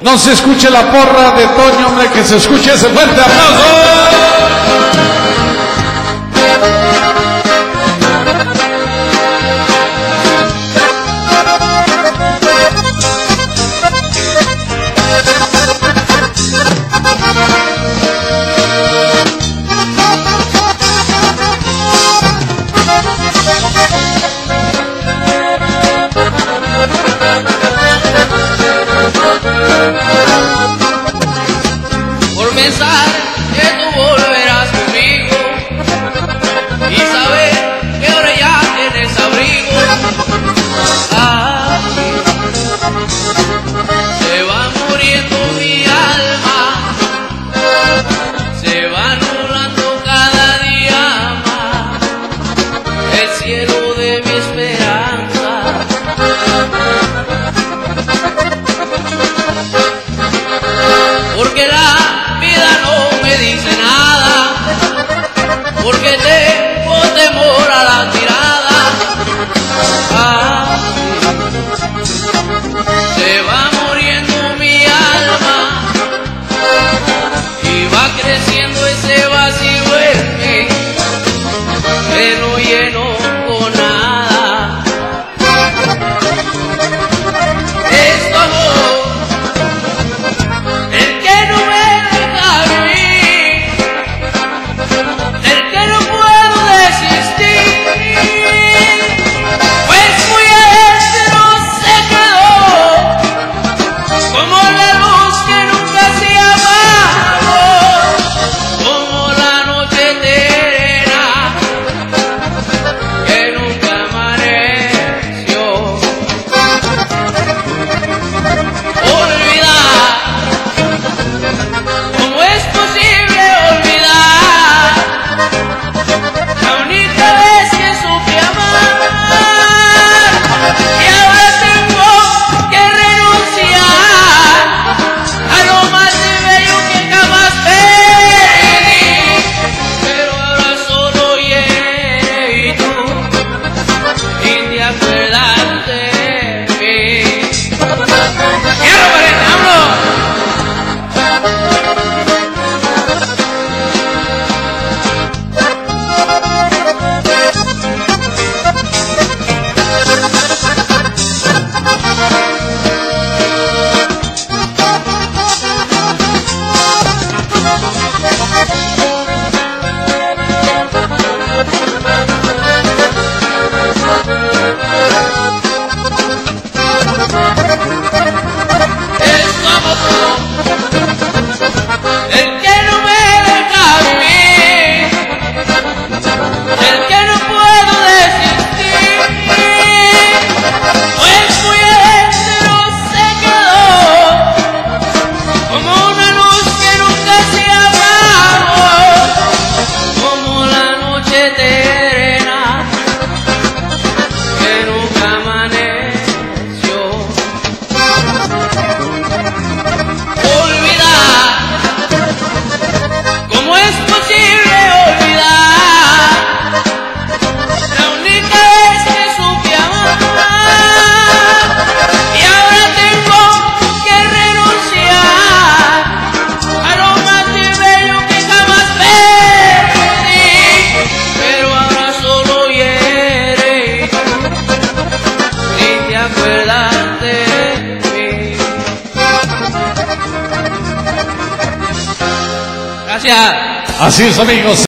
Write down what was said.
No se escuche la porra de Toño, hombre, que se escuche ese fuerte aplauso. pensar que tú volverás conmigo y saber que ahora ya tienes abrigo. Ah, se va muriendo mi alma, se va anulando cada día más el cielo de mis pecados. Música Así es, amigos.